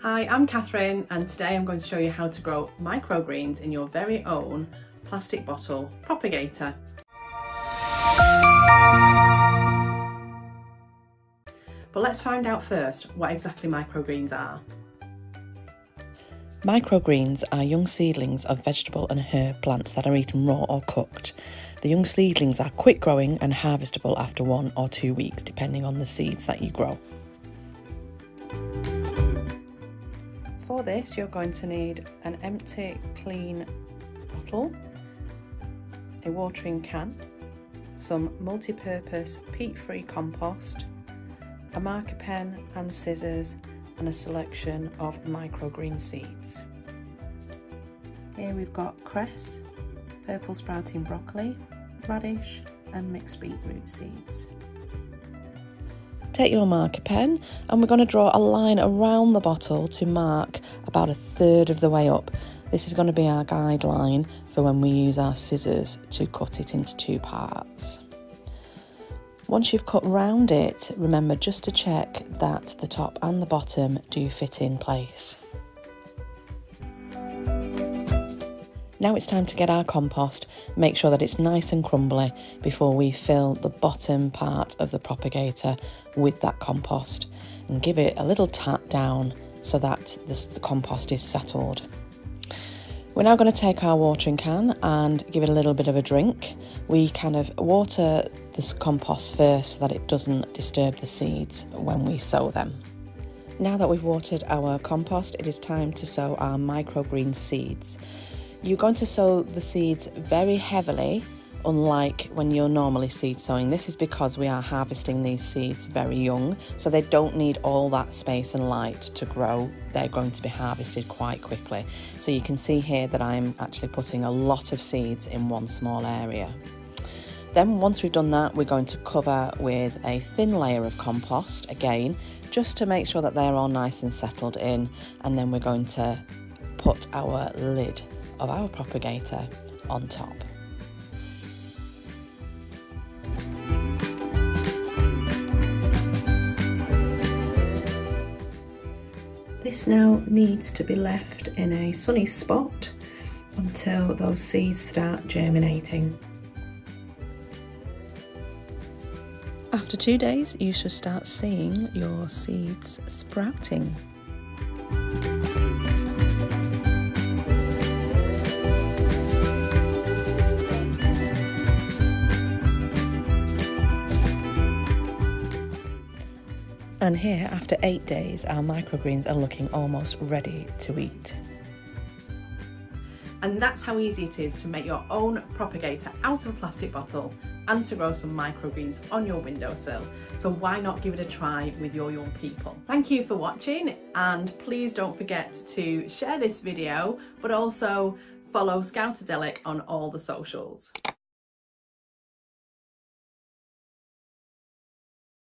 Hi, I'm Katherine and today I'm going to show you how to grow microgreens in your very own plastic bottle propagator. But let's find out first what exactly microgreens are. Microgreens are young seedlings of vegetable and herb plants that are eaten raw or cooked. The young seedlings are quick growing and harvestable after one or two weeks, depending on the seeds that you grow. For this, you're going to need an empty, clean bottle, a watering can, some multi-purpose peat-free compost, a marker pen and scissors, and a selection of microgreen seeds. Here we've got cress, purple sprouting broccoli, radish and mixed beetroot seeds. Take your marker pen and we're going to draw a line around the bottle to mark about a third of the way up. This is going to be our guideline for when we use our scissors to cut it into two parts. Once you've cut round it, remember just to check that the top and the bottom do fit in place. Now it's time to get our compost. Make sure that it's nice and crumbly before we fill the bottom part of the propagator with that compost and give it a little tap down so that this, the compost is settled. We're now going to take our watering can and give it a little bit of a drink. We kind of water this compost first so that it doesn't disturb the seeds when we sow them. Now that we've watered our compost, it is time to sow our microgreen seeds. You're going to sow the seeds very heavily, unlike when you're normally seed sowing. This is because we are harvesting these seeds very young, so they don't need all that space and light to grow. They're going to be harvested quite quickly. So you can see here that I'm actually putting a lot of seeds in one small area. Then once we've done that, we're going to cover with a thin layer of compost again, just to make sure that they're all nice and settled in. And then we're going to put our lid of our propagator on top. This now needs to be left in a sunny spot until those seeds start germinating. After two days, you should start seeing your seeds sprouting. And here, after eight days, our microgreens are looking almost ready to eat. And that's how easy it is to make your own propagator out of a plastic bottle and to grow some microgreens on your windowsill. So why not give it a try with your young people? Thank you for watching and please don't forget to share this video but also follow Scoutadelic on all the socials.